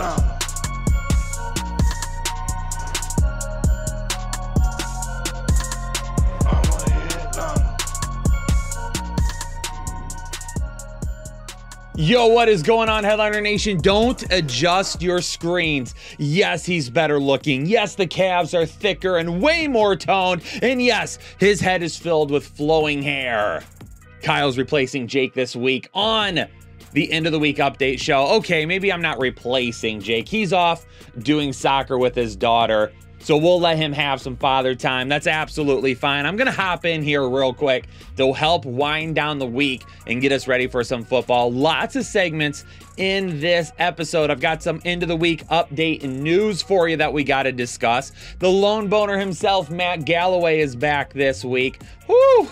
Atlanta. Yo, what is going on, Headliner Nation? Don't adjust your screens. Yes, he's better looking. Yes, the calves are thicker and way more toned. And yes, his head is filled with flowing hair. Kyle's replacing Jake this week on the end of the week update show. Okay, maybe I'm not replacing Jake. He's off doing soccer with his daughter. So we'll let him have some father time. That's absolutely fine. I'm going to hop in here real quick to help wind down the week and get us ready for some football. Lots of segments in this episode. I've got some end of the week update and news for you that we got to discuss. The lone boner himself, Matt Galloway, is back this week. Woo!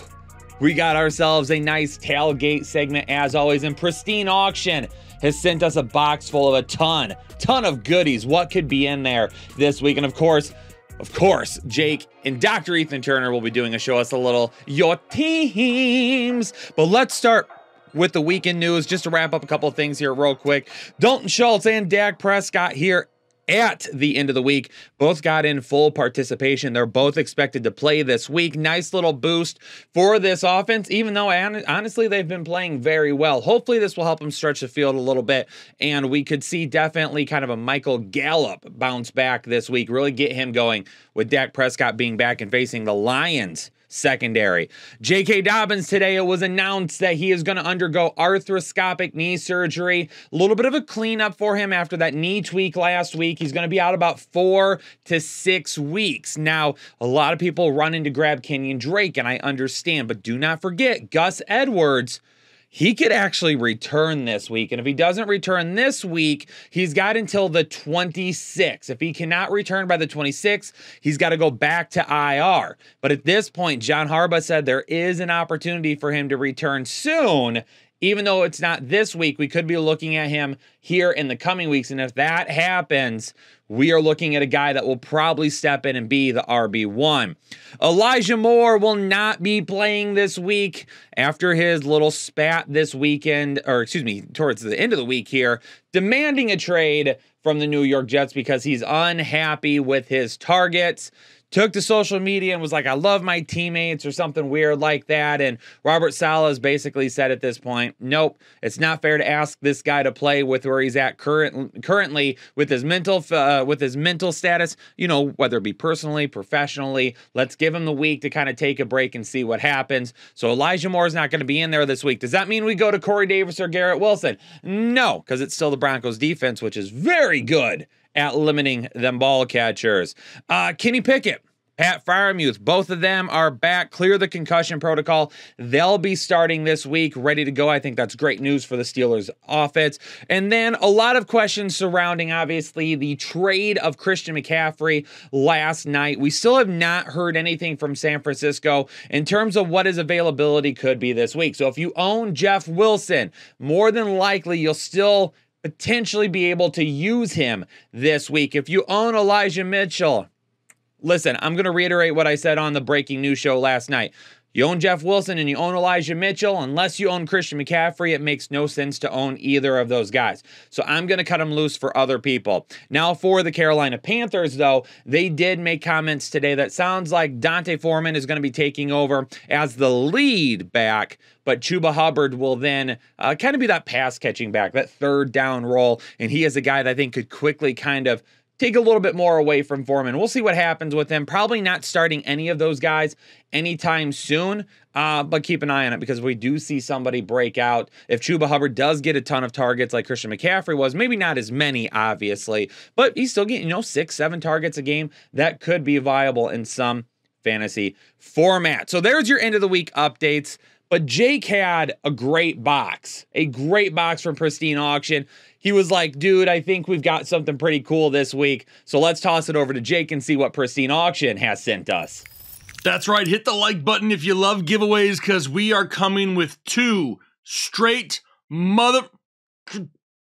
We got ourselves a nice tailgate segment as always, and Pristine Auction has sent us a box full of a ton, ton of goodies. What could be in there this week? And of course, of course, Jake and Dr. Ethan Turner will be doing a show us a little your teams. But let's start with the weekend news just to wrap up a couple things here real quick. Dalton Schultz and Dak Prescott here at the end of the week. Both got in full participation. They're both expected to play this week. Nice little boost for this offense, even though honestly they've been playing very well. Hopefully, this will help them stretch the field a little bit, and we could see definitely kind of a Michael Gallup bounce back this week, really get him going with Dak Prescott being back and facing the Lions secondary. J.K. Dobbins today, it was announced that he is going to undergo arthroscopic knee surgery. A little bit of a cleanup for him after that knee tweak last week. He's going to be out about four to six weeks. Now, a lot of people run in to grab Kenyon Drake, and I understand, but do not forget Gus Edwards he could actually return this week. And if he doesn't return this week, he's got until the 26th. If he cannot return by the 26th, he's got to go back to IR. But at this point, John Harbaugh said there is an opportunity for him to return soon. Even though it's not this week, we could be looking at him here in the coming weeks. And if that happens, we are looking at a guy that will probably step in and be the RB1. Elijah Moore will not be playing this week after his little spat this weekend, or excuse me, towards the end of the week here, demanding a trade from the New York Jets because he's unhappy with his targets took to social media and was like, I love my teammates or something weird like that. And Robert Saleh basically said at this point, nope, it's not fair to ask this guy to play with where he's at current, currently with his mental uh, with his mental status, you know, whether it be personally, professionally. Let's give him the week to kind of take a break and see what happens. So Elijah Moore is not going to be in there this week. Does that mean we go to Corey Davis or Garrett Wilson? No, because it's still the Broncos defense, which is very good at limiting them ball catchers. Uh, Kenny Pickett. Pat Freiermuth, both of them are back, clear the concussion protocol. They'll be starting this week, ready to go. I think that's great news for the Steelers offense. And then a lot of questions surrounding, obviously, the trade of Christian McCaffrey last night. We still have not heard anything from San Francisco in terms of what his availability could be this week. So if you own Jeff Wilson, more than likely you'll still potentially be able to use him this week. If you own Elijah Mitchell, listen, I'm going to reiterate what I said on the breaking news show last night. You own Jeff Wilson and you own Elijah Mitchell. Unless you own Christian McCaffrey, it makes no sense to own either of those guys. So I'm going to cut them loose for other people. Now, for the Carolina Panthers, though, they did make comments today that sounds like D'Onta Foreman is going to be taking over as the lead back, but Chuba Hubbard will then uh, kind of be that pass catching back, that third down role. And he is a guy that I think could quickly kind of take a little bit more away from Foreman. We'll see what happens with him. Probably not starting any of those guys anytime soon, uh, but keep an eye on it because we do see somebody break out. If Chuba Hubbard does get a ton of targets like Christian McCaffrey was, maybe not as many, obviously, but he's still getting, you know, six, seven targets a game. That could be viable in some fantasy format. So there's your end of the week updates. But Jake had a great box, a great box from Pristine Auction he was like, dude, I think we've got something pretty cool this week. So let's toss it over to Jake and see what Pristine Auction has sent us. That's right. Hit the like button if you love giveaways because we are coming with two straight mother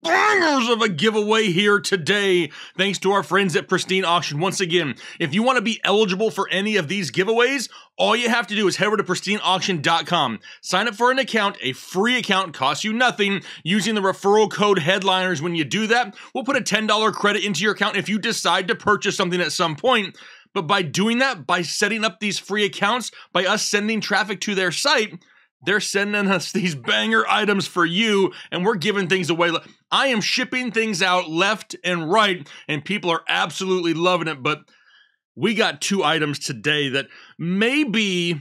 bangers of a giveaway here today, thanks to our friends at Pristine Auction. Once again, if you want to be eligible for any of these giveaways, all you have to do is head over to pristineauction.com. Sign up for an account, a free account, costs you nothing, using the referral code headliners. When you do that, we'll put a $10 credit into your account if you decide to purchase something at some point. But by doing that, by setting up these free accounts, by us sending traffic to their site, they're sending us these banger items for you, and we're giving things away. I am shipping things out left and right, and people are absolutely loving it. But we got two items today that may be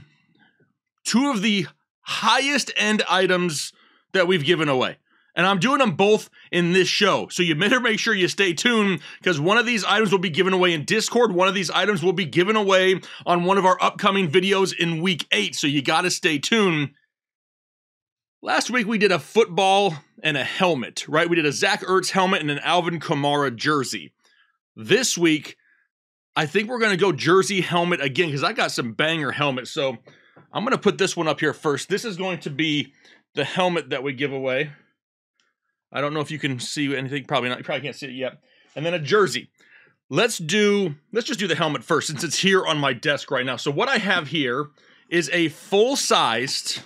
two of the highest end items that we've given away. And I'm doing them both in this show. So you better make sure you stay tuned because one of these items will be given away in Discord. One of these items will be given away on one of our upcoming videos in week eight. So you got to stay tuned. Last week we did a football and a helmet, right? We did a Zach Ertz helmet and an Alvin Kamara jersey. This week, I think we're going to go jersey helmet again because I got some banger helmets. So I'm going to put this one up here first. This is going to be the helmet that we give away. I don't know if you can see anything. Probably not. You probably can't see it yet. And then a jersey. Let's do, let's just do the helmet first since it's here on my desk right now. So what I have here is a full-sized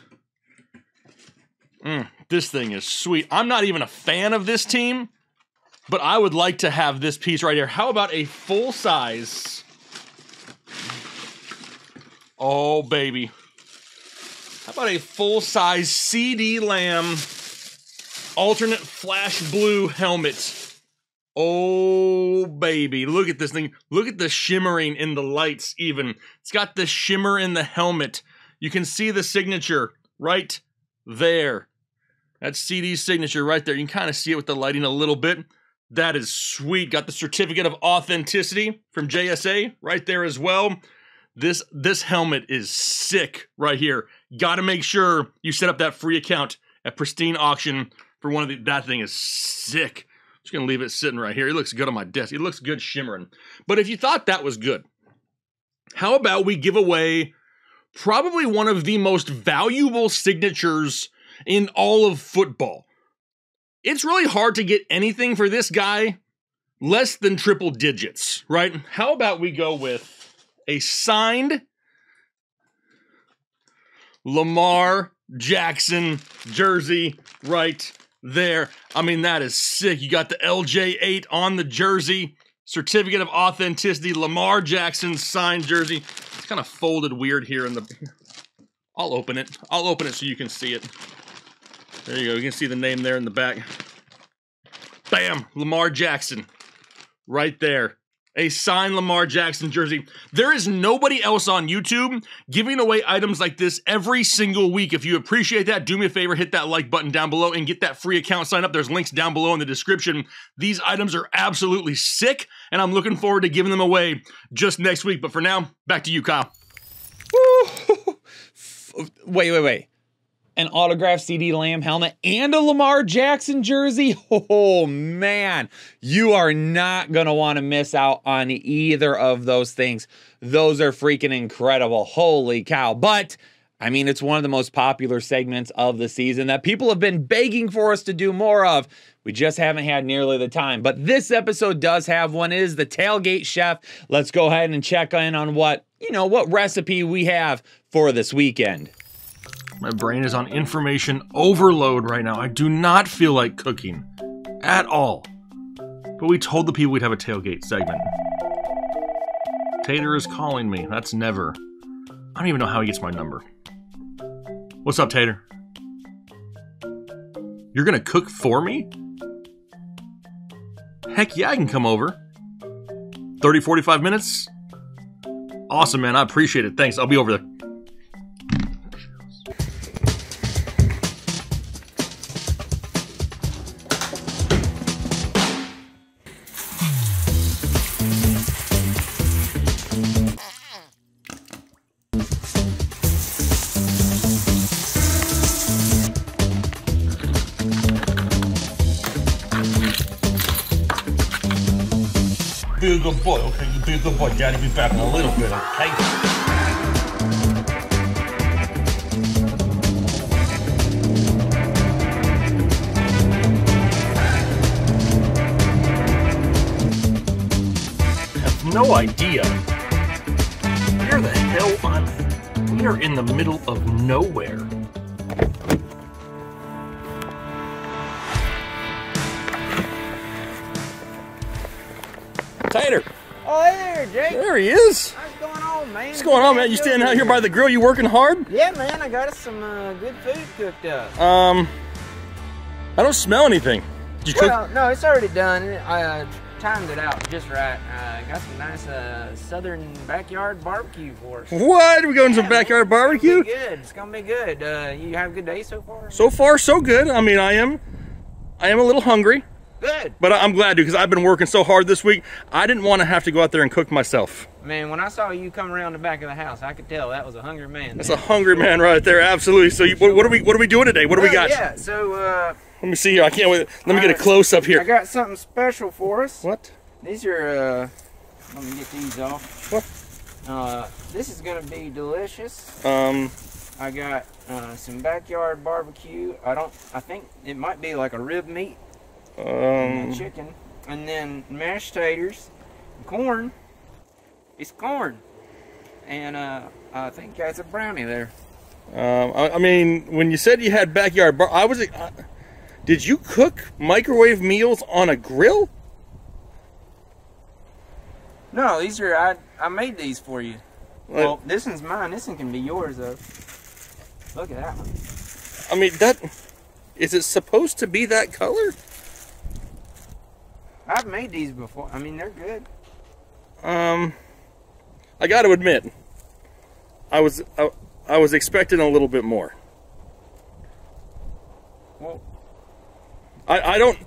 Mm, this thing is sweet. I'm not even a fan of this team, but I would like to have this piece right here. How about a full size? Oh, baby. How about a full size CeeDee Lamb alternate flash blue helmet? Oh, baby. Look at this thing. Look at the shimmering in the lights, even. It's got the shimmer in the helmet. You can see the signature right there. That's CeeDee's signature right there. You can kind of see it with the lighting a little bit. That is sweet. Got the certificate of authenticity from JSA right there as well. This this helmet is sick right here. Got to make sure you set up that free account at Pristine Auction for one of the. That thing is sick. Just gonna leave it sitting right here. It looks good on my desk. It looks good shimmering. But if you thought that was good, how about we give away probably one of the most valuable signatures in all of football. It's really hard to get anything for this guy less than triple digits, right? How about we go with a signed Lamar Jackson jersey right there. I mean, that is sick. You got the LJ8 on the jersey, certificate of authenticity, Lamar Jackson signed jersey. It's kind of folded weird here in the. I'll open it. I'll open it so you can see it. There you go. You can see the name there in the back. Bam! Lamar Jackson. Right there. A signed Lamar Jackson jersey. There is nobody else on YouTube giving away items like this every single week. If you appreciate that, do me a favor, hit that like button down below and get that free account sign up. There's links down below in the description. These items are absolutely sick, and I'm looking forward to giving them away just next week. But for now, back to you, Kyle. wait, wait, wait an autographed CeeDee Lamb helmet, and a Lamar Jackson jersey. Oh man, you are not going to want to miss out on either of those things. Those are freaking incredible. Holy cow. But I mean, it's one of the most popular segments of the season that people have been begging for us to do more of. We just haven't had nearly the time. But this episode does have one it is the tailgate chef. Let's go ahead and check in on what, you know, what recipe we have for this weekend. My brain is on information overload right now. I do not feel like cooking. At all. But we told the people we'd have a tailgate segment. Tater is calling me. That's never. I don't even know how he gets my number. What's up, Tater? You're gonna cook for me? Heck yeah, I can come over. 30, 45 minutes? Awesome, man. I appreciate it. Thanks. I'll be over there. be a good boy. Okay, you be a good boy. Daddy be back in a little bit, okay? no idea where the hell I'm. We are in the middle of nowhere. Going on, man? You standing out here by the grill? You working hard? Yeah, man. I got us some uh, good food cooked up. Um, I don't smell anything. Did you cook? No, it's already done. I uh, timed it out just right. Uh, got some nice uh, southern backyard barbecue for us. What? We going to some backyard It's barbecue? be good. It's gonna be good. Uh, you have a good day so far? So far, so good. I mean, I am, I am a little hungry, Good. but I'm glad to because I've been working so hard this week. I didn't want to have to go out there and cook myself. Man, when I saw you come around the back of the house, I could tell that was a hungry man. That's a hungry man right there. Absolutely. So, you, what, what are we, what are we doing today? What do we got? Yeah. So uh, Let me see here. I can't wait. Let me get a close up here. I got something special for us. What? These are, uh, let me get these off. What? Uh, this is gonna be delicious. Um, I got uh, some backyard barbecue. I don't, I think it might be like a rib meat and um, chicken. And then mashed taters, corn. It's corn. And uh, I think that's a brownie there. um, I, I mean, when you said you had backyard bar, I was. Uh, did you cook microwave meals on a grill? No, these are, I, I made these for you. Like, Well, this one's mine. This one can be yours though. Look at that one. I mean, that is it supposed to be that color? I've made these before. I mean, they're good. Um, I got to admit, I was I, I was expecting a little bit more. Well, I, I don't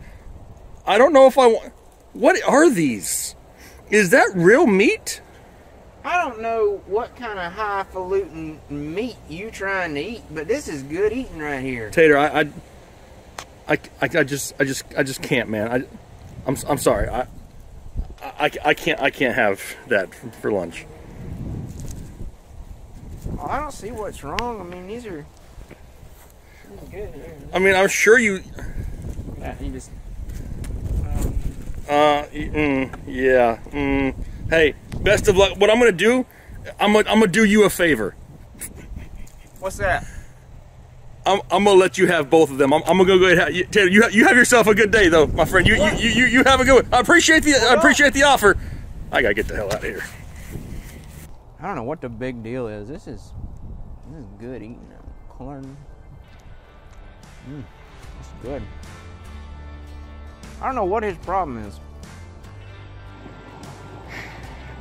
I don't know if I want. What are these? Is that real meat? I don't know what kind of highfalutin meat you trying to eat, but this is good eating right here. Tater, I I, I, I I just I just I just can't, man. I I'm I'm sorry. I I, I can't I can't have that for lunch. I don't see what's wrong. I mean, these are, these are good here. I mean, I'm sure you. Yeah, you just, um, Uh, mm, yeah. Mm. Hey, best of luck. What I'm gonna do, I'm gonna, I'm gonna do you a favor. what's that? I'm, I'm gonna let you have both of them. I'm, I'm gonna go go ahead. You, Taylor, you, ha- you have yourself a good day, though, my friend. You, you, you, you, you have a good one. I appreciate the I appreciate the offer. I gotta get the hell out of here. I don't know what the big deal is. This is, this is good eating. Corn. Mmm, it's good. I don't know what his problem is.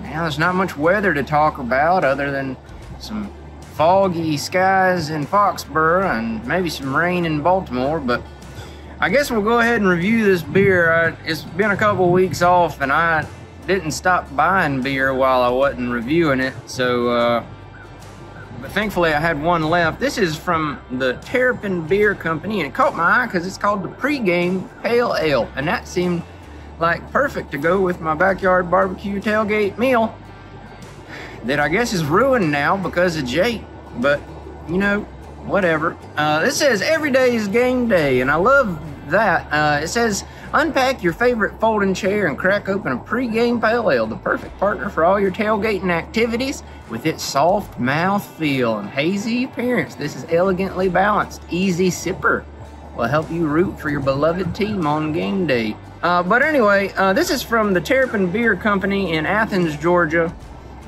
Now, there's not much weather to talk about other than some foggy skies in Foxborough and maybe some rain in Baltimore, but I guess we'll go ahead and review this beer. I, it's been a couple weeks off and I didn't stop buying beer while I wasn't reviewing it, so uh, but thankfully I had one left. This is from the Terrapin Beer Company and it caught my eye because it's called the Pre-Game Pale Ale and that seemed like perfect to go with my backyard barbecue tailgate meal that I guess is ruined now because of Jake. But you know, whatever. Uh, this says every day is game day, and I love that. Uh, it says unpack your favorite folding chair and crack open a pre-game pale ale, the perfect partner for all your tailgating activities. With its soft mouth feel and hazy appearance, this is elegantly balanced, easy sipper will help you root for your beloved team on game day. Uh, but anyway, uh, this is from the Terrapin Beer Company in Athens, Georgia.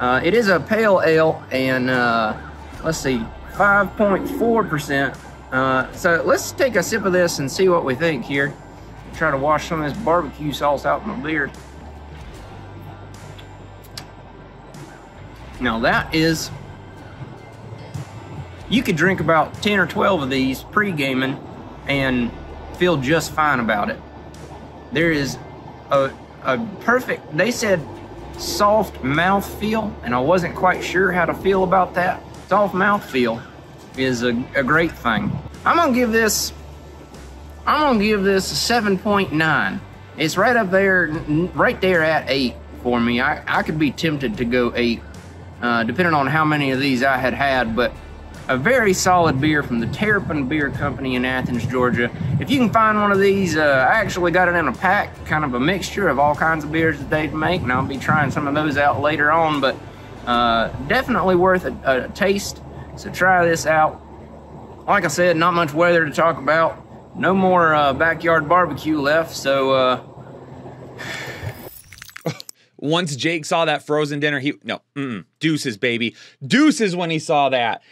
Uh, it is a pale ale, and uh, let's see, 5.4%. Uh, so let's take a sip of this and see what we think here. Try to wash some of this barbecue sauce out of my beard. Now that is, you could drink about 10 or 12 of these pre-gaming and feel just fine about it. There is a, a perfect, they said soft mouth feel, and I wasn't quite sure how to feel about that. Soft mouth feel is a, a great thing. I'm gonna give this, I'm gonna give this a 7.9. It's right up there, right there at eight for me. I, I could be tempted to go eight, uh, depending on how many of these I had had, but a very solid beer from the Terrapin Beer Company in Athens, Georgia. If you can find one of these, uh, I actually got it in a pack, kind of a mixture of all kinds of beers that they make, and I'll be trying some of those out later on, but uh, definitely worth a, a taste. So try this out. Like I said, not much weather to talk about. No more uh, backyard barbecue left, so uh, Once Jake saw that frozen dinner, he no, mm-mm, deuces, baby, deuces when he saw that.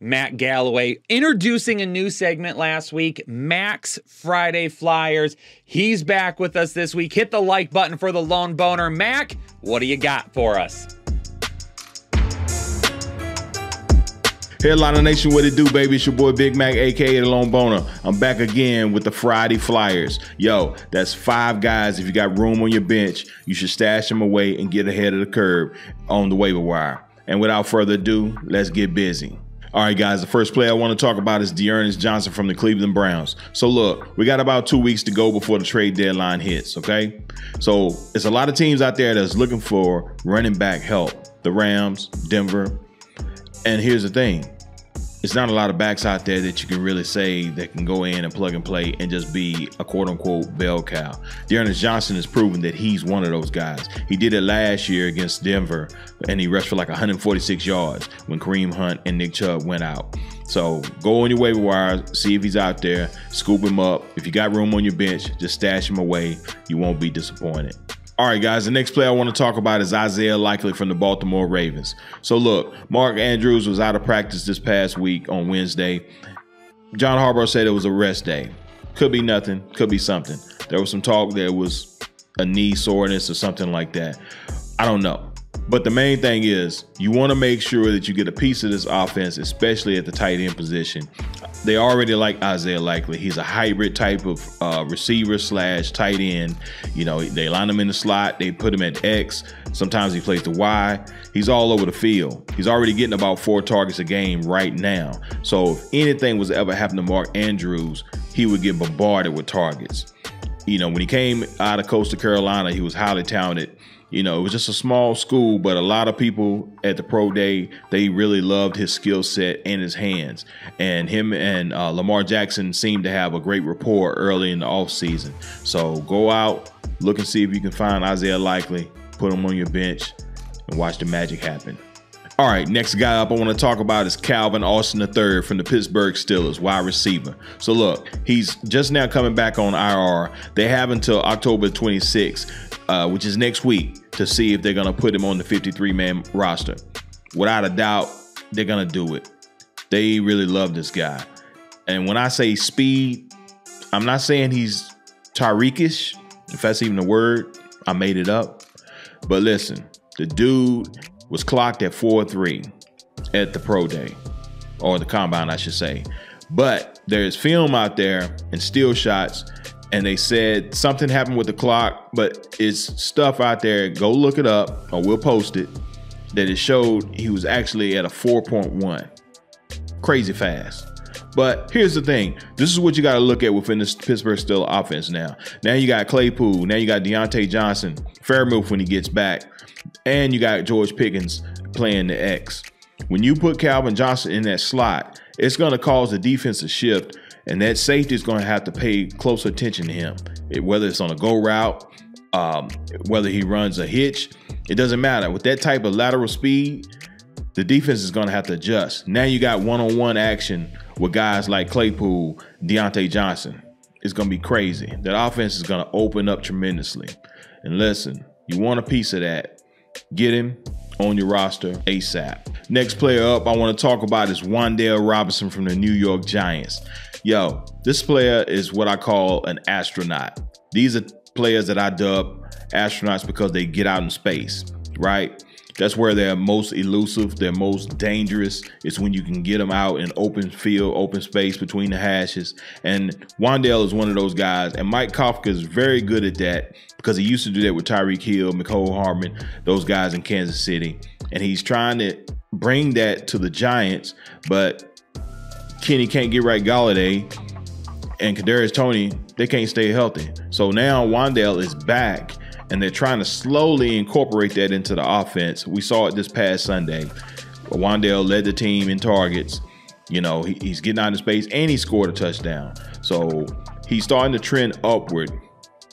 Matt Galloway introducing a new segment last week, Max Friday Flyers. He's back with us this week. Hit the like button for the lone boner. Mac, what do you got for us? Headliner Nation, what it do, baby? It's your boy Big Mac, aka the Lone Boner. I'm back again with the Friday Flyers. Yo, that's five guys. If you got room on your bench, you should stash them away and get ahead of the curve on the waiver wire. And without further ado, let's get busy. All right, guys, the first player I want to talk about is D'Ernest Johnson from the Cleveland Browns. So, look, we got about two weeks to go before the trade deadline hits, okay? So, it's a lot of teams out there that's looking for running back help the Rams, Denver. And here's the thing it's not a lot of backs out there that you can really say that can go in and plug and play and just be a quote unquote bell cow. D'Ernest Johnson has proven that he's one of those guys. He did it last year against Denver and he rushed for like 146 yards when Kareem Hunt and Nick Chubb went out. So go on your waiver wire, see if he's out there, scoop him up. If you got room on your bench, just stash him away. You won't be disappointed. All right, guys, the next player I want to talk about is Isaiah Likely from the Baltimore Ravens. So, look, Mark Andrews was out of practice this past week on Wednesday. John Harbaugh said it was a rest day. Could be nothing, could be something. There was some talk that it was a knee soreness or something like that. I don't know. But the main thing is you want to make sure that you get a piece of this offense, especially at the tight end position. They already like Isaiah Likely. He's a hybrid type of uh, receiver slash tight end. You know, they line him in the slot, they put him at X. Sometimes he plays the Y. He's all over the field. He's already getting about four targets a game right now. So if anything was ever happen to Mark Andrews, he would get bombarded with targets. You know, when he came out of Coastal Carolina, he was highly talented you know, it was just a small school, but a lot of people at the pro day they really loved his skill set and his hands. And him and uh, Lamar Jackson seemed to have a great rapport early in the off season. So go out, look and see if you can find Isaiah Likely, put him on your bench, and watch the magic happen. All right, next guy up I want to talk about is Calvin Austin III from the Pittsburgh Steelers, wide receiver. So look, he's just now coming back on IR. They have until October 26th, uh, which is next week, to see if they're going to put him on the 53-man roster. Without a doubt, they're going to do it. They really love this guy. And when I say speed, I'm not saying he's Tyreekish, if that's even a word. I made it up. But listen, the dude was clocked at 4-3 at the pro day, or the combine, I should say. But there's film out there and still shots, and they said something happened with the clock, but it's stuff out there. Go look it up, or we'll post it. That it showed he was actually at a 4.1. Crazy fast. But here's the thing. This is what you got to look at within this Pittsburgh Steelers offense now. Now you got Claypool. Now you got Diontae Johnson. Freiermuth when he gets back. And you got George Pickens playing the X. When you put Calvin Johnson in that slot, it's going to cause the defense to shift, and that safety is going to have to pay close attention to him. It, whether it's on a go route, um, whether he runs a hitch, it doesn't matter. With that type of lateral speed, the defense is going to have to adjust. Now you got one on one action with guys like Claypool, Diontae Johnson. It's going to be crazy. That offense is going to open up tremendously. And listen, you want a piece of that. Get him on your roster ASAP. Next player up I want to talk about is Wan'Dale Robinson from the New York Giants. Yo, this player is what I call an astronaut. These are players that I dub astronauts because they get out in space, right? That's where they're most elusive, they're most dangerous. It's when you can get them out in open field, open space between the hashes. And Wan'Dale is one of those guys. And Mike Kafka is very good at that because he used to do that with Tyreek Hill, Mecole Hardman, those guys in Kansas City. And he's trying to bring that to the Giants, but Kenny can't get right Golladay and Kadarius Toney, they can't stay healthy. So now Wan'Dale is back and they're trying to slowly incorporate that into the offense. We saw it this past Sunday. Wan'Dale led the team in targets, You know, he, he's getting out of space and he scored a touchdown. So he's starting to trend upward.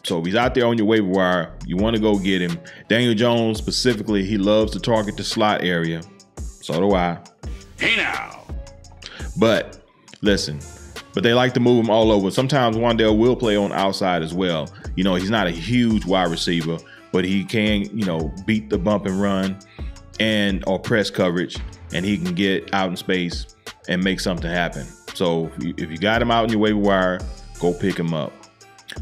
So if he's out there on your waiver wire, you want to go get him. Daniel Jones specifically, he loves to target the slot area. So do I. Hey now. But listen, but they like to move him all over. Sometimes Wan'Dale will play on outside as well. You know, he's not a huge wide receiver, but he can, you know, beat the bump and run and or press coverage, and he can get out in space and make something happen. So if you, got him out in your waiver wire, go pick him up.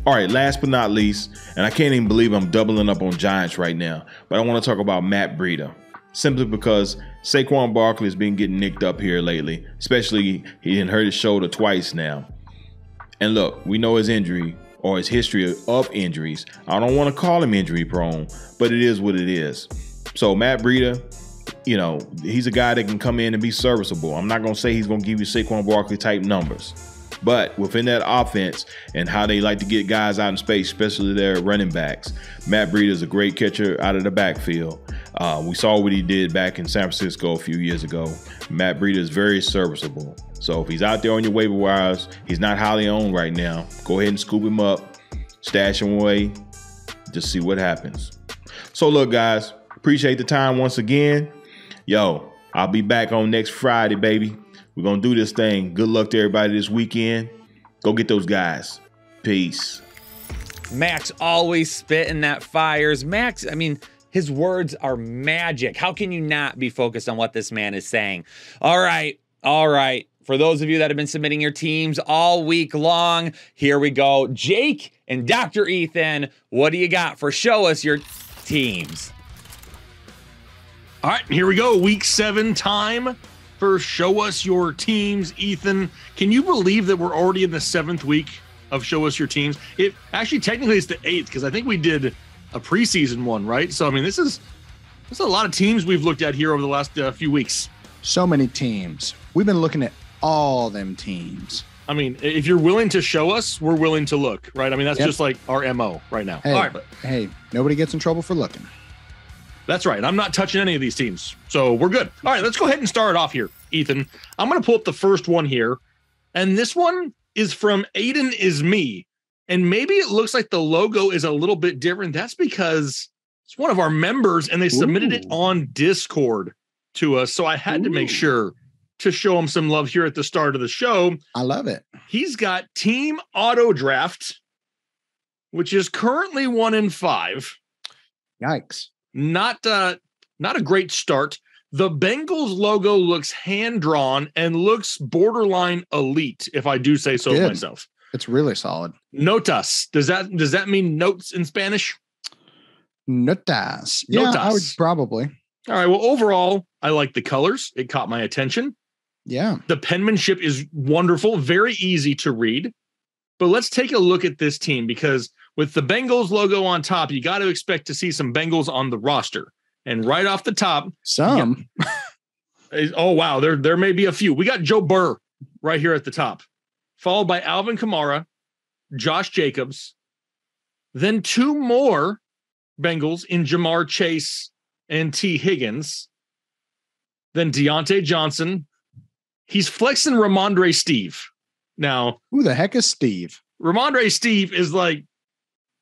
All right, last but not least, and I can't even believe I'm doubling up on Giants right now, but I want to talk about Matt Breida. Simply because Saquon Barkley has been getting nicked up here lately, especially he didn't hurt his shoulder twice now. And look, we know his injury or his history of injuries. I don't want to call him injury prone, but it is what it is. So Matt Breida, you know, he's a guy that can come in and be serviceable. I'm not going to say he's going to give you Saquon Barkley type numbers. But within that offense and how they like to get guys out in space, especially their running backs, Matt Breida is a great catcher out of the backfield. Uh, we saw what he did back in San Francisco a few years ago. Matt Breida is very serviceable. So if he's out there on your waiver wires, he's not highly owned right now. Go ahead and scoop him up, stash him away, just see what happens. So look, guys, appreciate the time once again. Yo, I'll be back on next Friday, baby. We're gonna do this thing. Good luck to everybody this weekend. Go get those guys. Peace. Max always spitting that fires. Max, I mean, his words are magic. How can you not be focused on what this man is saying? All right, all right. For those of you that have been submitting your teams all week long, here we go. Jake and Dr. Ethan, what do you got for show us your teams? All right, here we go. Week seven time for Show Us Your Teams. Ethan, can you believe that we're already in the seventh week of Show Us Your Teams? It actually technically it's the eighth because I think we did a preseason one, right? So I mean, this is this is a lot of teams we've looked at here over the last uh, few weeks. So many teams. We've been looking at all them teams. I mean, if you're willing to show us, we're willing to look, right? I mean, that's Yep. just like our mo right now. Hey, All right, but hey, nobody gets in trouble for looking. That's right. I'm not touching any of these teams. So we're good. All right, let's go ahead and start it off here, Ethan. I'm going to pull up the first one here. And this one is from Aiden is me. And maybe it looks like the logo is a little bit different. That's because it's one of our members and they submitted it on Discord to us. So I had to make sure to show him some love here at the start of the show. I love it. He's got Team Auto Draft, which is currently one in five Yikes. not uh not a great start. The Bengals logo looks hand drawn and looks borderline elite, if I do say so Good. myself. It's really solid. Notas. Does that does that mean notes in Spanish? Notas. Yeah, I would probably. All right. Well, overall, I like the colors. It caught my attention. Yeah. The penmanship is wonderful, very easy to read. But let's take a look at this team because with the Bengals logo on top, you got to expect to see some Bengals on the roster. And right off the top, Some. Is- Oh wow, there there may be a few. We got Joe Burr right here at the top, followed by Alvin Kamara, Josh Jacobs, then two more Bengals in Ja'Marr Chase and Tee Higgins, then Diontae Johnson. He's flexing Rhamondre Steve. Now, Who the heck is Steve? Rhamondre Steve is like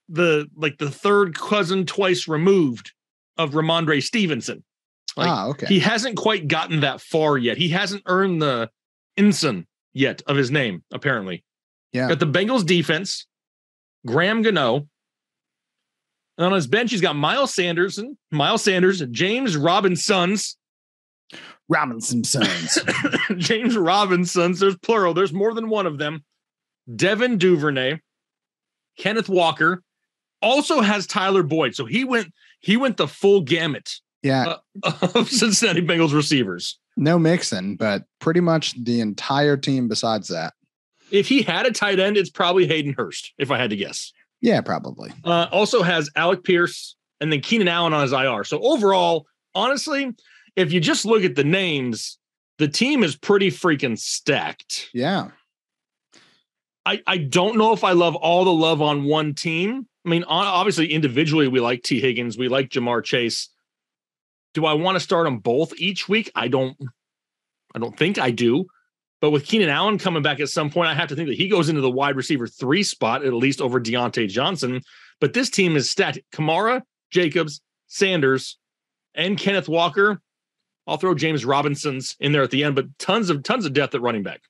the like the third cousin twice removed of Rhamondre Stevenson. Like, ah, okay. he hasn't quite gotten that far yet. He hasn't earned the ensign yet of his name, apparently. Yeah. Got the Bengals defense, Graham Gano. And on his bench, he's got Miles Sanderson, Miles Sanders, James Robinsons, Robinson Sons. James Robinsons. There's plural. There's more than one of them. Devin Duvernay, Kenneth Walker, also has Tyler Boyd. So he went he went the full gamut yeah. of Cincinnati Bengals receivers. No mixing, but pretty much the entire team besides that. If he had a tight end, it's probably Hayden Hurst, if I had to guess. Yeah, probably. Uh, also has Alec Pierce and then Keenan Allen on his IR. So overall, honestly, if you just look at the names, the team is pretty freaking stacked. Yeah. I, I don't know if I love all the love on one team. I mean, obviously, individually, we like Tee Higgins, we like Ja'Marr Chase. Do I want to start them both each week? I don't. I don't think I do. But with Keenan Allen coming back at some point, I have to think that he goes into the wide receiver three spot, at least over Diontae Johnson. But this team is stacked. Kamara, Jacobs, Sanders, and Kenneth Walker. I'll throw James Robinson's in there at the end, but tons of tons of depth at running back.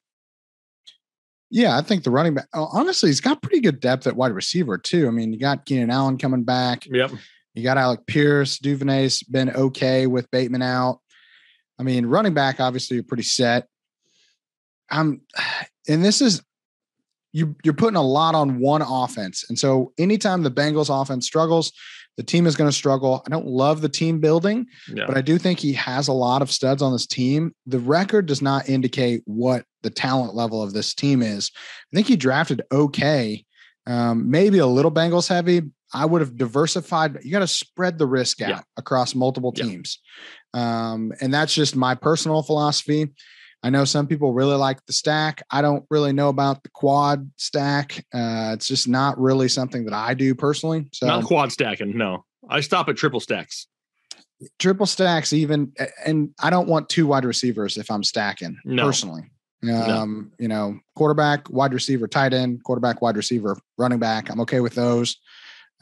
Yeah, I think the running back. Honestly, he's got pretty good depth at wide receiver too. I mean, you got Keenan Allen coming back. Yep. You got Alec Pierce. Duvernay's been okay with Bateman out. I mean, running back obviously you're pretty set. I'm, and this is you. You're putting a lot on one offense, and so anytime the Bengals offense struggles, the team is going to struggle. I don't love the team building, Yeah. but I do think he has a lot of studs on this team. The record does not indicate what the talent level of this team is. I think he drafted okay, um, maybe a little Bengals heavy. I would have diversified, you got to spread the risk out Yeah. across multiple Yeah. teams. Um, and that's just my personal philosophy. I know some people really like the stack. I don't really know about the quad stack. Uh, it's just not really something that I do personally. So Not quad stacking. No, I stop at triple stacks. triple stacks even and i don't want two wide receivers if i'm stacking No. personally um you know quarterback wide receiver tight end quarterback wide receiver running back i'm okay with those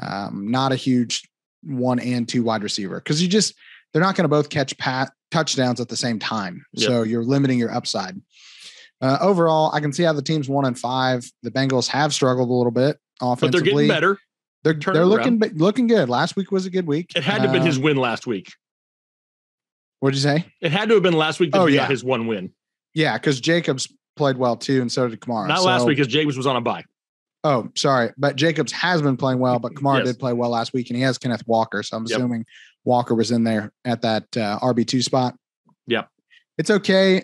um not a huge one and two wide receiver because you just they're not going to both catch pat touchdowns at the same time Yep. so you're limiting your upside uh, overall i can see how the team's one and five the bengals have struggled a little bit offensively. But they're getting better. they're, they're looking looking good last week was a good week It had to have been his Um, win last week. what'd you say It had to have been last week that Oh, he yeah. got his one win. Yeah, because Jacobs played well too, and so did Kamara. Not last week because Jacobs was on a bye. Oh, sorry, but Jacobs has been playing well, but Kamara Yes. did play well last week, and he has Kenneth Walker. So I'm Yep. assuming Walker was in there at that uh, RB two spot. Yep. it's okay.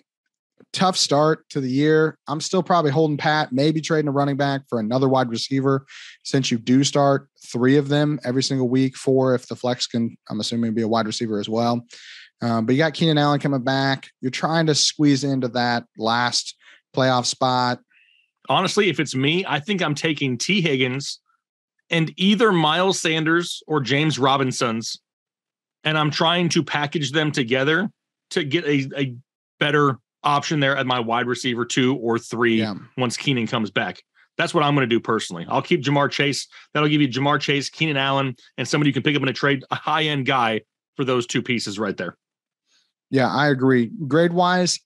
Tough start to the year. I'm still probably holding pat, maybe trading a running back for another wide receiver since you do start three of them every single week. Four if the flex can, I'm assuming, be a wide receiver as well. Um, but you got Keenan Allen coming back. You're trying to squeeze into that last playoff spot. Honestly, if it's me, I think I'm taking Tee Higgins and either Miles Sanders or James Robinson's, and I'm trying to package them together to get a, a better option there at my wide receiver two or three Yeah. once Keenan comes back. That's what I'm going to do personally. I'll keep Ja'Marr Chase. That'll give you Ja'Marr Chase, Keenan Allen, and somebody you can pick up in a trade, a high end guy for those two pieces right there. Yeah, I agree. Grade wise,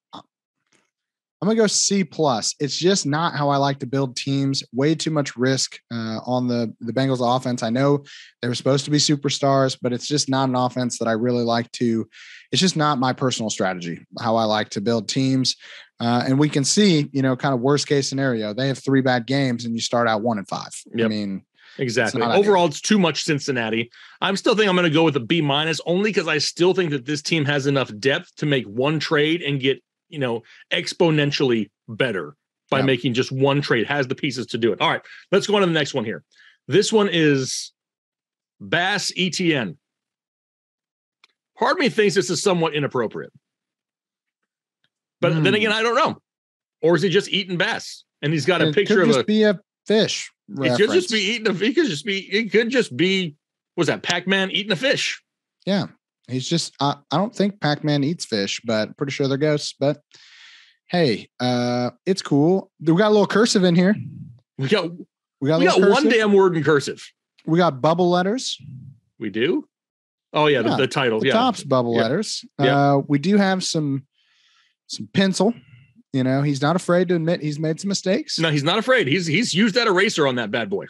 I'm gonna go C plus. It's just not how I like to build teams. Way too much risk uh, on the the Bengals offense. I know they were supposed to be superstars, but it's just not an offense that I really like to. It's just not my personal strategy. How I like to build teams, uh, and we can see, you know, kind of worst case scenario. They have three bad games, and you start out one and five. I mean, Exactly. ideal. Overall, it's too much Cincinnati. I'm still think I'm going to go with a B minus only because I still think that this team has enough depth to make one trade and get you know exponentially better by Yeah. making just one trade. Has the pieces to do it. All right, let's go on to the next one here. This one is Bass ETN. Part of me thinks this is somewhat inappropriate, but then Hmm. again, I don't know. Or is he just eating bass? And he's got a it picture could of just a be a fish. it could just be eating a. It could just be. It could just be. Was that Pac Man eating a fish? Yeah, he's just. I, I don't think Pac Man eats fish, but pretty sure they're ghosts. But hey, uh, it's cool. We got a little cursive in here. We got. We got, We got one damn word in cursive. We got bubble letters. We do. Oh yeah, Yeah, the, the title. The yeah. top's bubble Yeah. letters. Yeah. Uh, we do have some some pencil. You know, he's not afraid to admit he's made some mistakes. No, he's not afraid. He's he's used that eraser on that bad boy.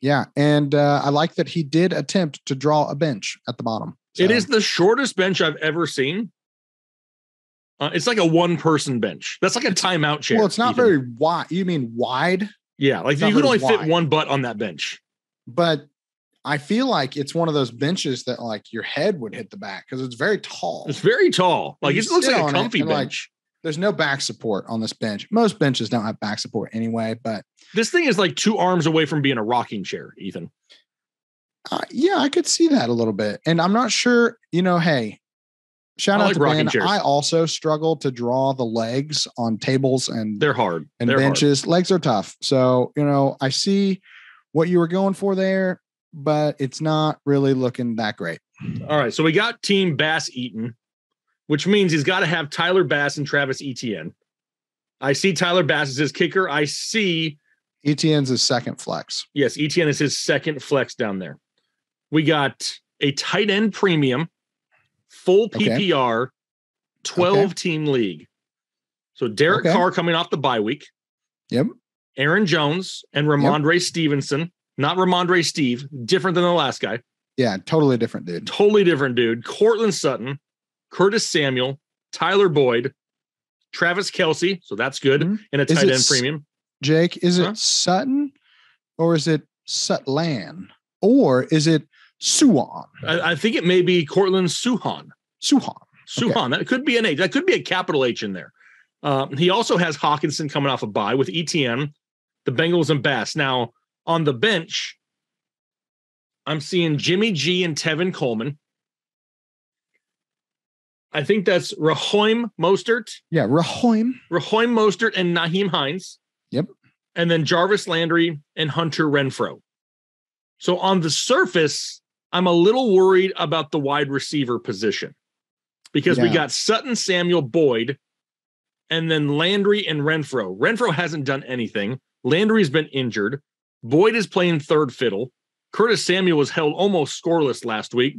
Yeah, and uh, I like that he did attempt to draw a bench at the bottom. It is the shortest bench I've ever seen. Uh, it's like a one person bench. That's like a timeout chair. well. It's not even. very wide. You mean wide? Yeah, like you very only fit one butt on that bench. but I feel like it's one of those benches that like your head would hit the back because it's very tall. It's very tall. Like it looks like a comfy and, like, bench. There's no back support on this bench. Most benches don't have back support anyway, but this thing is like two arms away from being a rocking chair, Ethan. Uh, yeah, I could see that a little bit. And I'm not sure, you know, hey, shout I out like to Ben. chairs. I also struggle to draw the legs on tables and They're hard. and They're hard. benches. Legs are tough. So, you know, I see what you were going for there, but it's not really looking that great. All right. So we got Team Bass Eaton, which means he's got to have Tyler Bass and Travis Etienne. I see Tyler Bass as his kicker. I see Etienne's his second flex. yes, ETN is his second flex down there. We got a tight end premium, full Okay. PPR, 12 team league. So Derek Okay. Carr coming off the bye week, Yep. Aaron Jones and Rhamondre Stevenson, not Rhamondre Steve, different than the last guy. Yeah, totally different dude. Totally different dude. Courtland Sutton, Curtis Samuel, Tyler Boyd, Travis Kelce. So that's good Mhm. in a tight end premium. Jake, is it Sutton or is it Sutlan or is it Suwan? I, I think it may be Courtland Suhan. Suhan. Suhan. That could be an H. That could be a capital H in there. Um, he also has Hockenson coming off a bye with Etienne, the Bengals, and Bass. Now on the bench, I'm seeing Jimmy G and Tevin Coleman. I think that's Rahoim Mostert, Yeah, Rahoim. Rahoim Mostert, and Nyheim Hines. Yep. And then Jarvis Landry and Hunter Renfrow. So on the surface, I'm a little worried about the wide receiver position because we got Sutton, Samuel, Boyd, and then Landry and Renfrow. Renfrow hasn't done anything. Landry's been injured. Boyd is playing third fiddle. Curtis Samuel was held almost scoreless last week.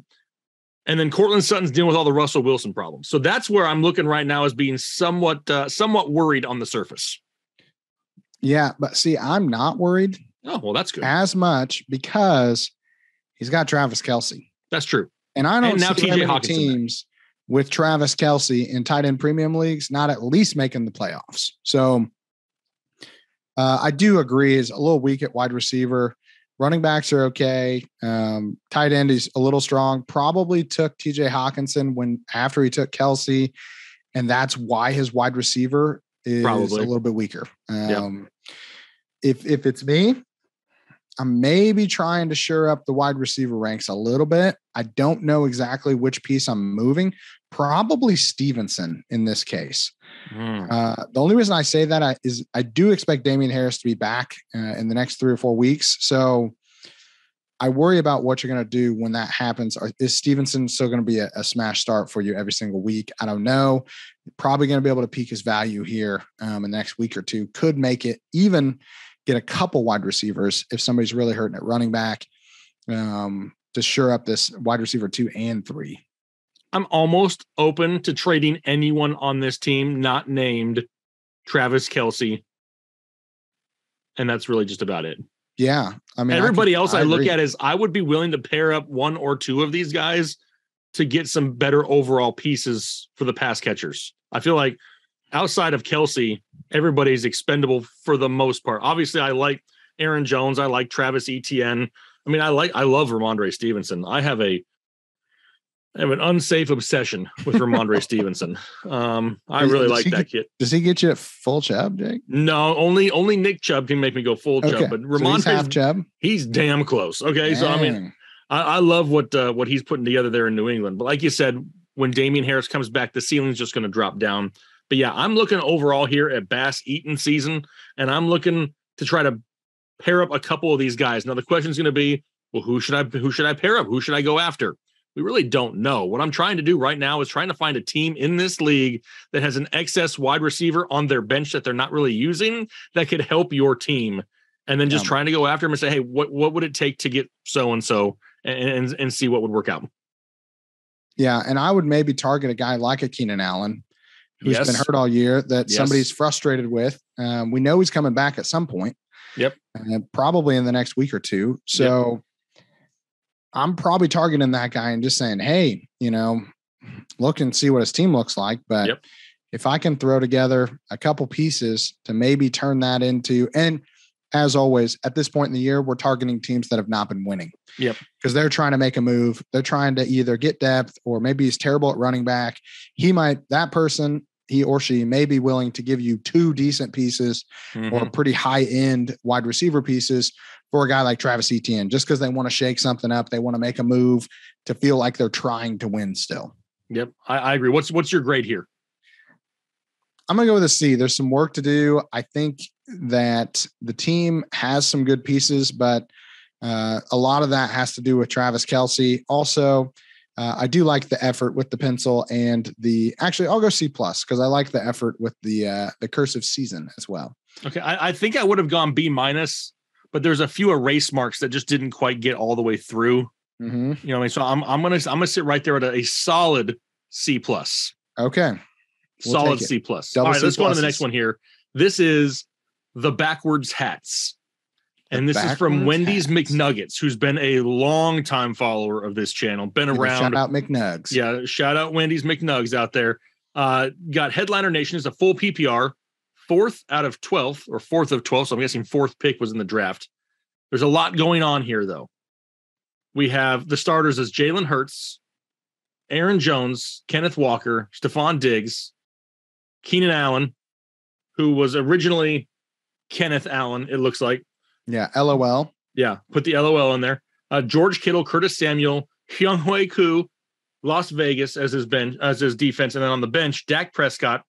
And then Courtland Sutton's dealing with all the Russell Wilson problems. So that's where I'm looking right now as being somewhat uh, somewhat worried on the surface. Yeah, but see, I'm not worried Oh, well, that's good. as much because he's got Travis Kelce. That's true. And I don't And now see TJ Hockenson there. teams with Travis Kelce in tight end premium leagues not at least making the playoffs. So uh, I do agree is a little weak at wide receiver. Running backs are okay. Um, tight end is a little strong. Probably took TJ Hockenson when after he took Kelce, and that's why his wide receiver is Probably. a little bit weaker. Yep. Um, If if it's me, I'm maybe trying to shore up the wide receiver ranks a little bit. I don't know exactly which piece I'm moving. Probably Stevenson in this case. Hmm. Uh, the only reason I say that I, is I do expect Damien Harris to be back uh, in the next three or four weeks. So I worry about what you're going to do when that happens. Are, is Stevenson still going to be a, a smash start for you every single week? I don't know. Probably going to be able to peak his value here um, in the next week or two. Could make it even get a couple wide receivers if somebody's really hurting at running back um, to shore up this wide receiver two and three. I'm almost open to trading anyone on this team not named Travis Kelce. And that's really just about it. Yeah, I mean I Everybody else I, look at is I would be willing to pair up one or two of these guys to get some better overall pieces for the pass catchers. I feel like outside of Kelce, everybody's expendable for the most part. Obviously, I like Aaron Jones. I like Travis Etienne. I mean, I like I love Rhamondre Stevenson. I have a I have an unsafe obsession with Rhamondre Stevenson. Um, I really does like that get- kid. Does he get you at full chub, Jake? No, only only Nick Chubb can make me go full Okay, Chubb, but so half Rhamondre chub. he's damn close. Okay, so I mean, I, I love what uh, what he's putting together there in New England. But like you said, when Damien Harris comes back, the ceiling's just going to drop down. But yeah, I'm looking overall here at Bass Eaton season, and I'm looking to try to pair up a couple of these guys. Now the question is going to be, well, who should I who should I pair up? Who should I go after? We really don't know. What I'm trying to do right now is trying to find a team in this league that has an excess wide receiver on their bench that they're not really using that could help your team. And then just Yeah. trying to go after them and say, hey, what what would it take to get so and so and and see what would work out. Yeah, and I would maybe target a guy like a Keenan Allen, who's been hurt all year, that Yes. somebody's frustrated with. Um, we know he's coming back at some point. Yep. uh, probably in the next week or two. So I'm probably targeting that guy and just saying, hey, you know, look and see what his team looks like. But Yep. if I can throw together a couple pieces to maybe turn that into, and as always, at this point in the year, we're targeting teams that have not been winning. Yep. Because they're trying to make a move. They're trying to either get depth or maybe he's terrible at running back. He might, that person, he or she may be willing to give you two decent pieces Mm-hmm. or pretty high end wide receiver pieces for a guy like Travis Etienne, just because they want to shake something up, they want to make a move to feel like they're trying to win still. Yep, I, I agree. What's what's your grade here? I'm gonna go with a C. There's some work to do. I think that the team has some good pieces, but uh, a lot of that has to do with Travis Kelce. Also, uh, I do like the effort with the pencil and the actually I'll go C plus because I like the effort with the uh, the cursive season as well. Okay, I, I think I would have gone B minus, but there's a few erase marks that just didn't quite get all the way through. Mm-hmm. You know, what I mean, so I'm I'm gonna I'm gonna sit right there at a, a solid C plus, Okay, We'll solid. C plus. Double All right, C let's go on to the next one here. This is the backwards hats. And this is from Wendy's hats. McNuggets, who's been a long time follower of this channel, been around Shout out McNugs. Yeah, shout out Wendy's McNugs out there. Uh, got Headliner Nation is a full PPR, fourth out of 12th or fourth of 12. So I'm guessing fourth pick was in the draft. There's a lot going on here, though. We have the starters as Jalen Hurts, Aaron Jones, Kenneth Walker, Stefon Diggs, Keenan Allen, who was originally Kenneth Allen, it looks like. Yeah. LOL. Yeah, put the LOL in there. Uh, George Kittle, Curtis Samuel, Hyung Hyunghui Koo, Las Vegas as his bench as his defense, and then on the bench, Dak Prescott,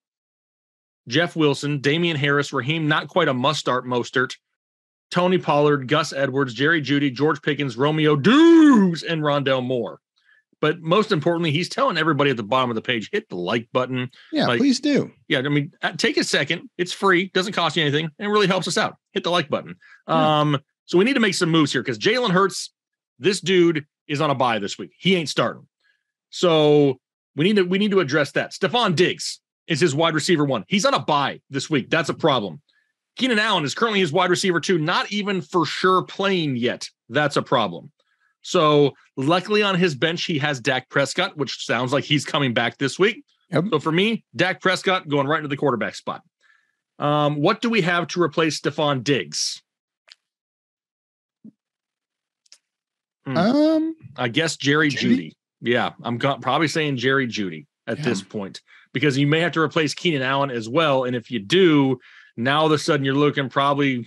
Jeff Wilson, Damien Harris, Raheem, not quite a must start Mostert, Tony Pollard, Gus Edwards, Jerry Jeudy, George Pickens, Romeo Dukes, and Rondale Moore. But most importantly, he's telling everybody at the bottom of the page, hit the like button. Yeah, Like- please do. Yeah, I mean, uh, take a second. It's free, doesn't cost you anything, and it really helps us out. Hit the like button. Yeah. Um, so we need to make some moves here because Jalen Hurts, this dude is on a bye this week. He ain't starting. So we need to we need to address that. Stefon Diggs is his wide receiver one. He's on a bye this week. That's a problem. Keenan Allen is currently his wide receiver two, not even for sure playing yet. That's a problem. So luckily on his bench, he has Dak Prescott, which sounds like he's coming back this week. Yep. So for me, Dak Prescott going right into the quarterback spot. Um, what do we have to replace Stefon Diggs? Hmm. Um, I guess Jerry Jeudy? Jeudy. Yeah, I'm go- probably saying Jerry Jeudy at Yeah. this point because you may have to replace Keenan Allen as well. And if you do, now all of a sudden you're looking probably.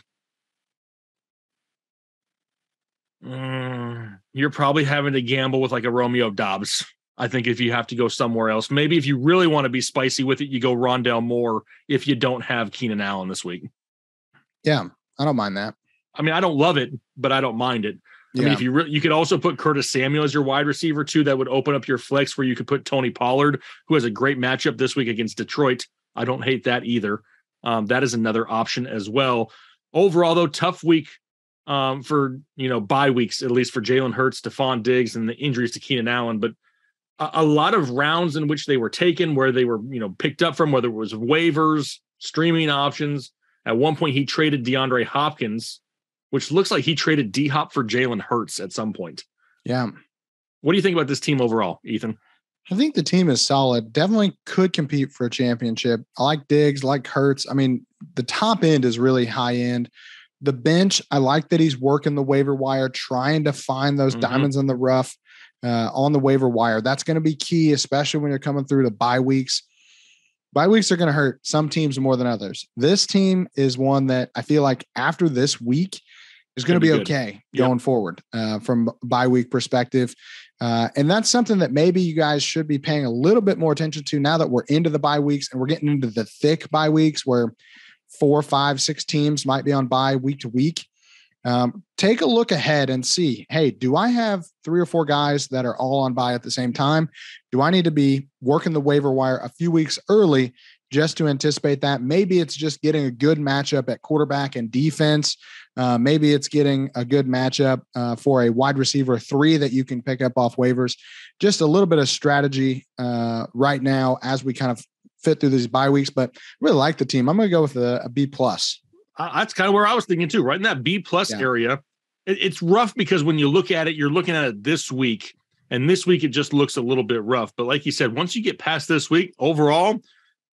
Mm, you're probably having to gamble with like a Romeo Doubs. I think if you have to go somewhere else, maybe if you really want to be spicy with it, you go Rondale Moore if you don't have Keenan Allen this week. yeah, I don't mind that. I mean, I don't love it, but I don't mind it. I Yeah. mean, if you re- you could also put Curtis Samuel as your wide receiver too, that would open up your flex where you could put Tony Pollard, who has a great matchup this week against Detroit. I don't hate that either. Um, that is another option as well. Overall, though, tough week um, for you know bye weeks, at least for Jalen Hurts, Stefon Diggs, and the injuries to Keenan Allen. But a, a lot of rounds in which they were taken, where they were you know picked up from, whether it was waivers, streaming options. At one point, he traded DeAndre Hopkins which looks like he traded D Hop for Jalen Hurts at some point. yeah. What do you think about this team overall, Ethan? I think the team is solid. Definitely could compete for a championship. I like Diggs, like Hurts. I mean, the top end is really high end. The bench, I like that he's working the waiver wire, trying to find those Mhm. diamonds in the rough uh, on the waiver wire. That's going to be key, especially when you're coming through the bye weeks. Bye weeks are going to hurt some teams more than others. This team is one that I feel like after this week is going to be, be okay Yep. going forward uh, from bye week perspective. Uh, and that's something that maybe you guys should be paying a little bit more attention to now that we're into the bye weeks and we're getting into the thick bye weeks where four, five, six teams might be on bye week to week. Um, take a look ahead and see hey, do I have three or four guys that are all on bye at the same time? Do I need to be working the waiver wire a few weeks early just to anticipate that? Maybe it's just getting a good matchup at quarterback and defense. Uh, maybe it's getting a good matchup uh, for a wide receiver three that you can pick up off waivers. Just a little bit of strategy uh, right now as we kind of fit through these bye weeks. But I really like the team. I'm going to go with a, a B plus. Uh, that's kind of where I was thinking too, right in that B plus Yeah. area. It, it's rough because when you look at it, you're looking at it this week, and this week it just looks a little bit rough. But like you said, once you get past this week, overall,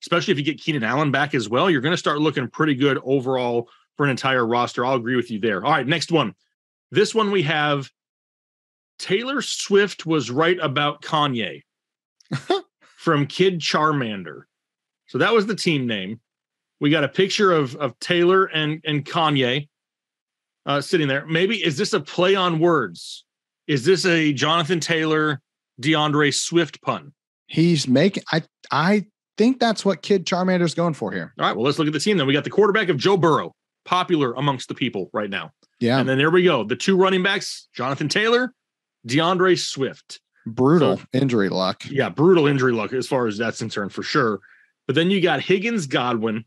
especially if you get Keenan Allen back as well, you're going to start looking pretty good overall for an entire roster. I'll agree with you there. All right, next one. This one we have Taylor Swift was right about Kanye from Kid Charmander. So that was the team name. We got a picture of of Taylor and and Kanye uh, sitting there. Maybe is this a play on words? Is this a Jonathan Taylor D'Andre Swift pun? He's making, I, I think that's what Kid Charmander's going for here. All right, well let's look at the team then. We got the quarterback of Joe Burrow, popular amongst the people right now. Yeah. And then there we go. The two running backs, Jonathan Taylor, D'Andre Swift. Brutal injury luck. Yeah, brutal injury luck as far as that's concerned for sure. But then you got Higgins, Godwin,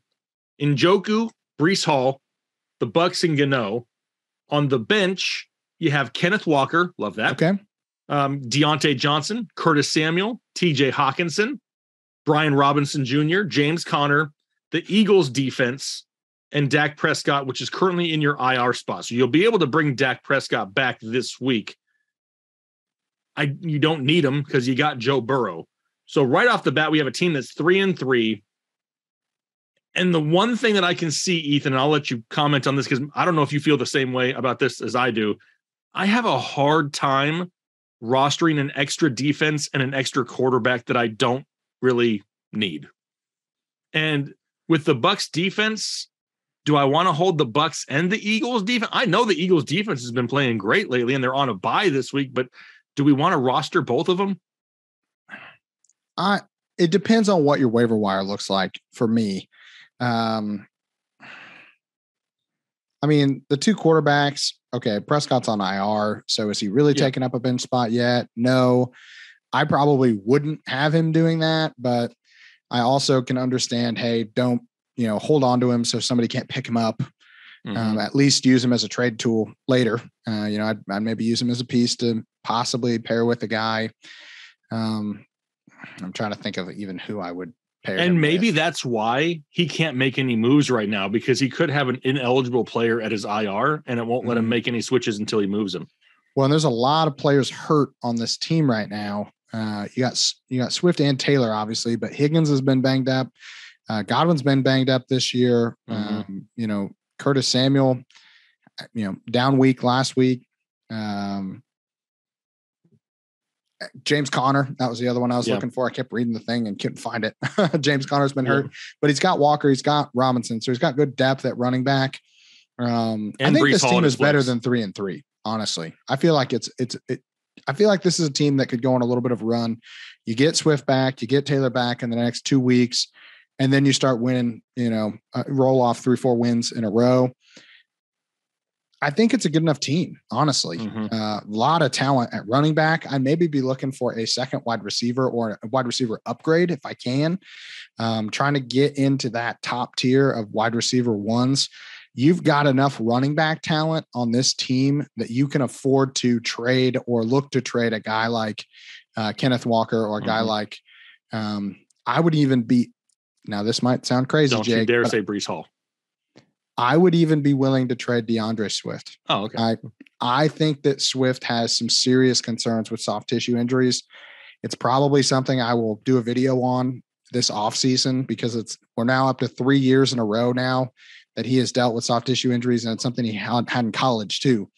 Njoku, Breece Hall, the Bucks, and Gano. On the bench, you have Kenneth Walker, love that. Okay. Um, Diontae Johnson, Curtis Samuel, TJ Hockenson, Brian Robinson Jr., James Conner, the Eagles defense, and Dak Prescott, which is currently in your IR spot. So you'll be able to bring Dak Prescott back this week. I you don't need him because you got Joe Burrow. So right off the bat, we have a team that's three and three. And the one thing that I can see, Ethan, and I'll let you comment on this because I don't know if you feel the same way about this as I do. I have a hard time rostering an extra defense and an extra quarterback that I don't really need. And with the Bucks defense, do I want to hold the Bucks and the Eagles defense? I know the Eagles defense has been playing great lately and they're on a bye this week, but do we want to roster both of them? I it depends on what your waiver wire looks like for me. Um I mean, the two quarterbacks, okay, Prescott's on IR. So is he really Yeah. taking up a bench spot yet? No. I probably wouldn't have him doing that, but I also can understand, hey, don't, you know, hold on to him so somebody can't pick him up. Mm-hmm. Um, at least use him as a trade tool later. Uh, you know, I'd, I'd maybe use him as a piece to possibly pair with a guy. Um, I'm trying to think of even who I would pair. him and maybe with. that's why he can't make any moves right now because he could have an ineligible player at his IR and it won't let him Mhm. make any switches until he moves him. Well, and there's a lot of players hurt on this team right now. Uh, you got you got Swift and Taylor, obviously, but Higgins has been banged up. Uh, Godwin's been banged up this year. Mhm. Um, you know, Curtis Samuel, uh, you know, down week last week. Um, James Conner, that was the other one I was Yeah. looking for. I kept reading the thing and couldn't find it. James Conner's been Yeah. hurt, but he's got Walker, he's got Robinson, so he's got good depth at running back. Um, I think Brees this Hall team is better than three and three. Honestly, I feel like it's it's it. I feel like this is a team that could go on a little bit of a run. You get Swift back, you get Taylor back in the next two weeks, and then you start winning. You know, uh, roll off three, four wins in a row. I think it's a good enough team, honestly. A lot of talent at running back. I'd maybe be looking for a second wide receiver or a wide receiver upgrade if I can. Um, trying to get into that top tier of wide receiver ones. You've got enough running back talent on this team that you can afford to trade or look to trade a guy like uh, Kenneth Walker or a guy Mhm. like um, I would even be. Now this might sound crazy, Don't you Jake. dare say Breece Hall. I would even be willing to trade D'Andre Swift. Oh, okay. I I think that Swift has some serious concerns with soft tissue injuries. It's probably something I will do a video on this offseason because it's we're now up to three years in a row now that he has dealt with soft tissue injuries, and it's something he had, had in college too.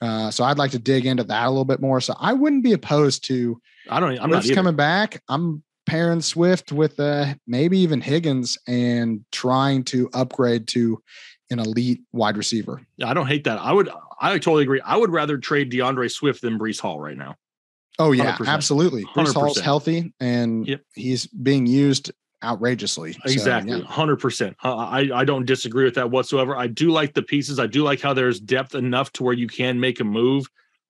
Uh, so I'd like to dig into that a little bit more. So I wouldn't be opposed to I don't. I'm Swift's coming back. I'm pairing Swift with uh, maybe even Higgins and trying to upgrade to an elite wide receiver. Yeah, I don't hate that. I would. I totally agree. I would rather trade D'Andre Swift than Breece Hall right now. Oh yeah, 100%. absolutely. Breece Hall's 100%. healthy and Yep. he's being used outrageously. So, Exactly, yeah. hundred percent. I I don't disagree with that whatsoever. I do like the pieces. I do like how there's depth enough to where you can make a move.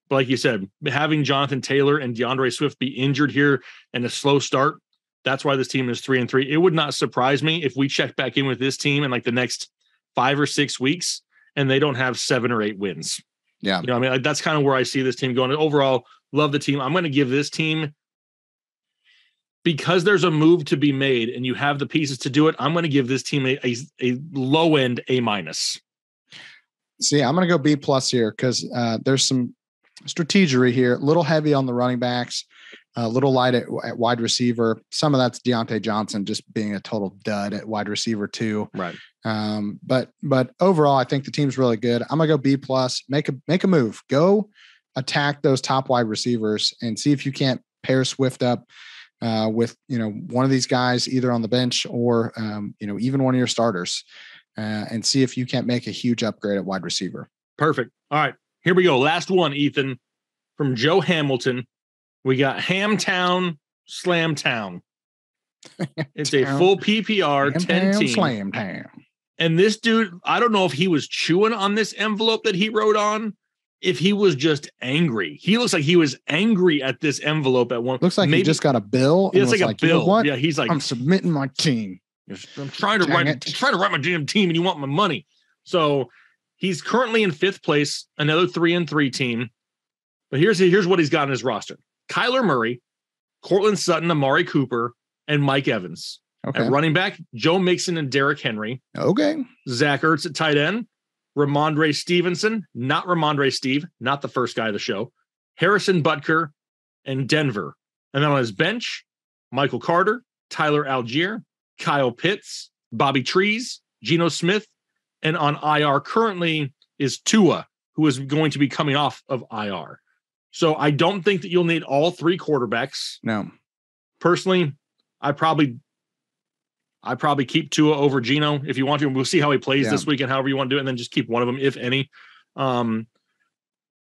But like you said, having Jonathan Taylor and D'Andre Swift be injured here and a slow start, that's why this team is three and three. It would not surprise me if we check back in with this team in like the next five or six weeks and they don't have seven or eight wins. Yeah. You know, what I mean, like, that's kind of where I see this team going. Overall, love the team. I'm going to give this team because there's a move to be made and you have the pieces to do it. I'm going to give this team a, a, a low end A minus. See, I'm going to go B plus here because uh, there's some strategery here. A little heavy on the running backs, a little light at, at wide receiver. Some of that's Diontae Johnson just being a total dud at wide receiver too. Right. Um, but but overall, I think the team's really good. I'm gonna go B plus. Make a make a move. Go attack those top wide receivers and see if you can't pair Swift up uh, with you know one of these guys either on the bench or um, you know even one of your starters, uh, and see if you can't make a huge upgrade at wide receiver. Perfect. All right. Here we go. Last one, Ethan, from Joe Hamilton. We got Hamtown Slam Town. It's a full PPR 10 Ham, team. slam town. And this dude, I don't know if he was chewing on this envelope that he wrote on if he was just angry. He looks like he was angry at this envelope at one. Looks like he just got a bill. It's was like a "You know bill. what? Yeah, he's like, I'm submitting my team. I'm trying to Dang write, it. Trying to write my damn team, and you want my money. So he's currently in fifth place, another three and three team. But here's here's what he's got in his roster: Kyler Murray, Courtland Sutton, Amari Cooper, and Mike Evans. Okay. At running back, Joe Mixon and Derrick Henry. Okay. Zach Ertz at tight end, Rhamondre Stevenson, not Rhamondre Steve, not the first guy of the show, Harrison Butker, and Denver. And then on his bench, Michael Carter, Tyler Allgeier, Kyle Pitts, Bobby Trees, Geno Smith, and on IR currently is Tua, who is going to be coming off of IR. So I don't think that you'll need all three quarterbacks No. personally, I probably I probably keep Tua over Geno if you want to. We'll see how he plays Yeah. this weekend, however you want to do it, and then just keep one of them, if any. Um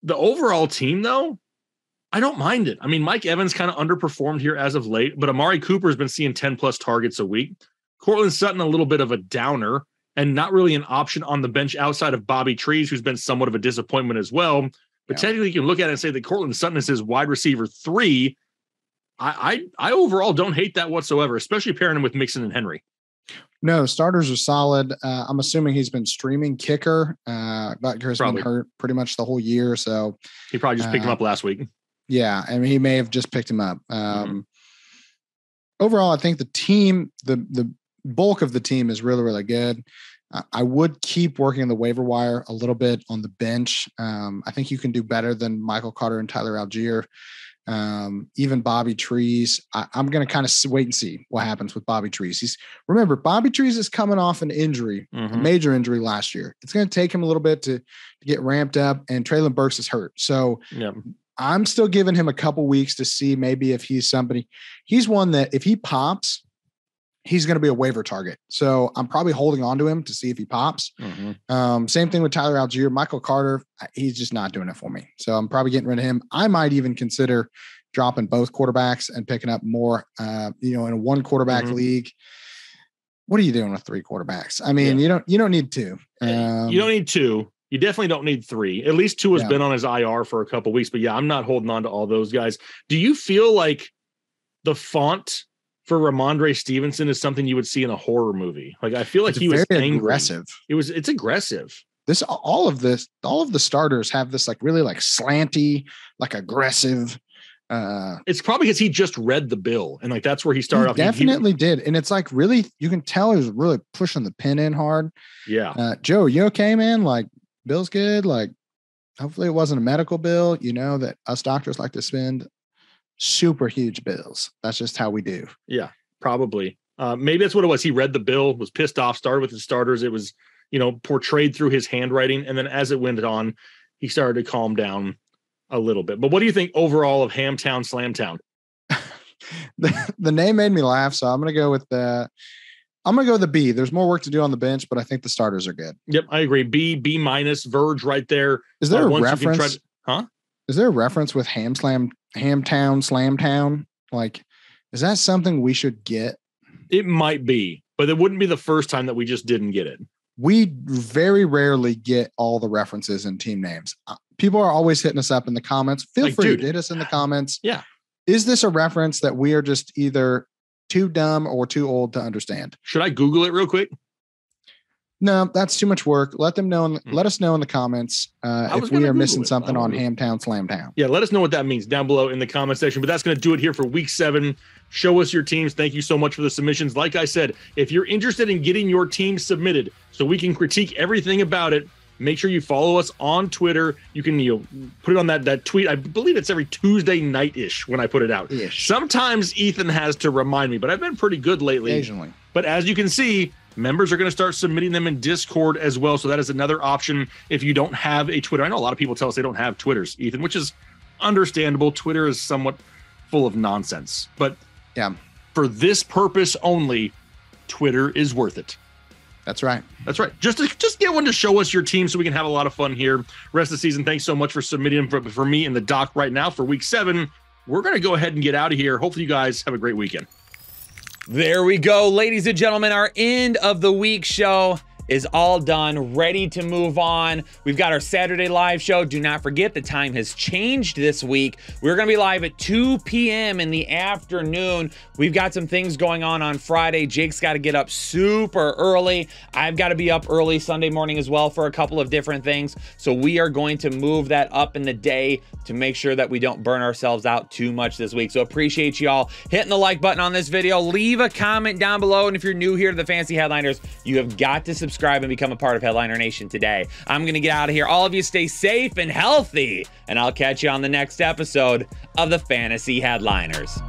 the overall team, though, I don't mind it. I mean, Mike Evans kind of underperformed here as of late, but Amari Cooper has been seeing 10 plus targets a week. Courtland Sutton, a little bit of a downer and not really an option on the bench outside of Bobby Trees, who's been somewhat of a disappointment as well. But Yeah. technically, you can look at it and say that Courtland Sutton is his wide receiver three. I, I I overall don't hate that whatsoever, especially pairing him with Mixon and Henry. No, starters are solid. Uh, I'm assuming he's been streaming kicker. Uh, Butker has Probably. been hurt pretty much the whole year. So, He probably just picked him Uh, up last week. yeah, I mean, he may have just picked him up. Mm-hmm. Um, Overall, I think the team, the the bulk of the team is really, really good. I would keep working the waiver wire a little bit on the bench. Um, I think you can do better than Michael Carter and Tyler Allgeier. Um, even Bobby Trees. I, I'm going to kind of wait and see what happens with Bobby Trees. He's remember Bobby Trees is coming off an injury, a Mhm. major injury last year. It's going to take him a little bit to, to get ramped up, and Treylon Burks is hurt. So Yeah. I'm still giving him a couple weeks to see maybe if he's somebody. He's one that if he pops, he's going to be a waiver target. So I'm probably holding on to him to see if he pops. Mhm. Um, same thing with Tyler Allgeier, Michael Carter. He's just not doing it for me. So I'm probably getting rid of him. I might even consider dropping both quarterbacks and picking up more. Uh, you know, in a one quarterback Mhm. league. What are you doing with three quarterbacks? I mean, you don't you don't need two. Um, you don't need two. You definitely don't need three. At least two has Yeah. been on his IR for a couple weeks. But yeah, I'm not holding on to all those guys. Do you feel like the font for Rhamondre Stevenson is something you would see in a horror movie? Like I feel like it's he was angry. aggressive. It was it's aggressive. this all of this all of the starters have this like really like slanty like aggressive uh It's probably because he just read the bill and like that's where he started he off. He- he- definitely did and it's like really you can tell he was really pushing the pin in hard yeah. uh joe you okay man like bill's good like hopefully it wasn't a medical bill you know that us doctors like to spend super huge bills that's just how we do Yeah, probably. Uh, maybe that's what it was. He read the bill, was pissed off, started with his starters. It was, you know, portrayed through his handwriting. And then as it went on, he started to calm down a little bit. But what do you think overall of Hamtown Slamtown? the, the name made me laugh so i'm gonna go with the i'm gonna go the b there's more work to do on the bench but i think the starters are good Yep, I agree. B, B minus, Verge right there. is there Uh, a you can try reference to- huh? Is there a reference with Ham Slam, Hamtown, Slamtown? Like, is that something we should get? It might be, but it wouldn't be the first time that we just didn't get it. We very rarely get all the references and team names. Uh, People are always hitting us up in the comments. Feel Like, free dude. to hit us in the comments. Yeah. Is this a reference that we are just either too dumb or too old to understand? Should I Google it real quick? No, that's too much work. Let them know. In, Hmm. Let us know in the comments uh, if we are Google missing it. something on. Hamtown, Slamtown. Yeah, let us know what that means down below in the comment section. But that's going to do it here for week seven. Show us your teams. Thank you so much for the submissions. Like I said, if you're interested in getting your team submitted so we can critique everything about it, make sure you follow us on Twitter. You can you know, put it on that that tweet. I believe it's every Tuesday night ish when I put it out. Ish. Sometimes Ethan has to remind me, but I've been pretty good lately. Occasionally. But as you can see, members are going to start submitting them in Discord as well. So that is another option if you don't have a Twitter. I know a lot of people tell us they don't have Twitters, Ethan, which is understandable. Twitter is somewhat full of nonsense. But Yeah. for this purpose only, Twitter is worth it. That's right. That's right. Just to, just get one to show us your team so we can have a lot of fun here. Rest of the season. Thanks so much for submitting them for, for me in the doc right now for week seven. We're going to go ahead and get out of here. Hopefully, you guys have a great weekend. There we go, ladies and gentlemen, our end of the week show. Is all done, ready to move on. We've got our Saturday live show. Do not forget the time has changed this week. We're going to be live at 2 p.m. in the afternoon. We've got some things going on on Friday. Jake's got to get up super early. I've got to be up early Sunday morning as well for a couple of different things. So we are going to move that up in the day to make sure that we don't burn ourselves out too much this week. So appreciate y'all hitting the like button on this video. Leave a comment down below. And if you're new here to the Fantasy Headliners, you have got to subscribe and become a part of Headliner Nation today. I'm going to get out of here. All of you stay safe and healthy, and I'll catch you on the next episode of the Fantasy Headliners.